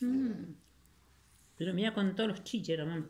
Mm. Pero mira con todos los chiches, hermano.